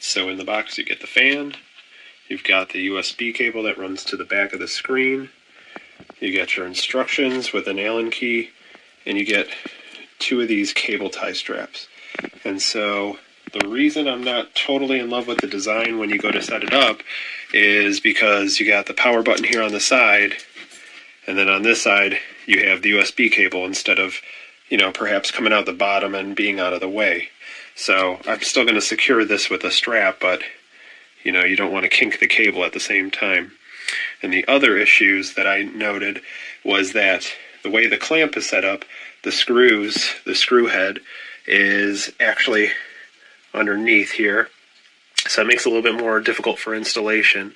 So in the box you get the fan, you've got the USB cable that runs to the back of the screen, you get your instructions with an Allen key, and you get two of these cable tie straps. And so the reason I'm not totally in love with the design when you go to set it up is because you got the power button here on the side, and then on this side you have the USB cable instead of, you know, perhaps coming out the bottom and being out of the way. So I'm still going to secure this with a strap, but you know, you don't want to kink the cable at the same time. And the other issues that I noted was that the way the clamp is set up, the screws, the screw head, is actually underneath here. So it makes it a little bit more difficult for installation.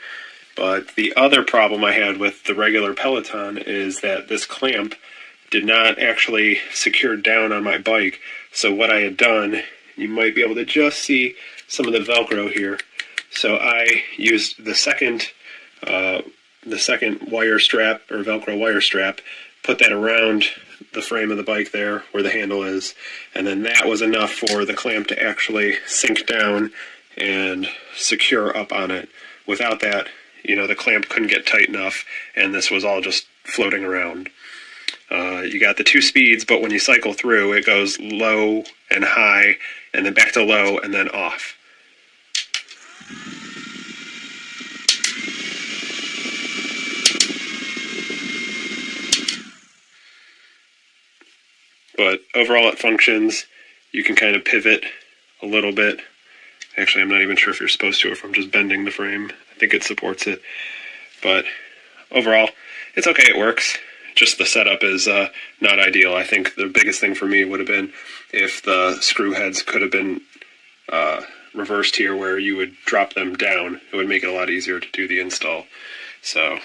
But the other problem I had with the regular Peloton is that this clamp did not actually secure down on my bike. So what I had done, you might be able to just see some of the Velcro here. So I used the second, uh, the second wire strap or Velcro wire strap, put that around the frame of the bike there where the handle is, and then that was enough for the clamp to actually sink down and secure up on it. Without that, you know, the clamp couldn't get tight enough, and this was all just floating around. Uh, you got the two speeds, but when you cycle through, it goes low and high, and then back to low, and then off. But overall, it functions. You can kind of pivot a little bit. Actually, I'm not even sure if you're supposed to, if I'm just bending the frame. I think it supports it. But overall, it's okay, it works. Just the setup is uh, not ideal. I think the biggest thing for me would have been if the screw heads could have been uh, reversed here where you would drop them down. It would make it a lot easier to do the install. So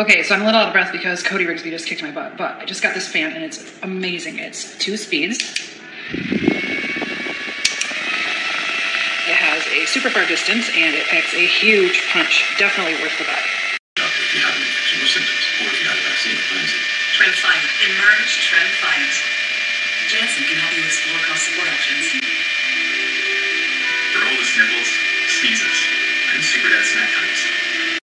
Okay, so I'm a little out of breath because Cody Rigsby just kicked my butt, but I just got this fan and it's amazing. It's two speeds. It has a super far distance and it packs a huge punch. Definitely worth the buy. If you have any infection or symptoms, or if you had vaccine influenza. Tremflight. Emerge Tremfyant. Janssen can help you explore cost support options. For all the sniffles, sneezes, and super dead snacks.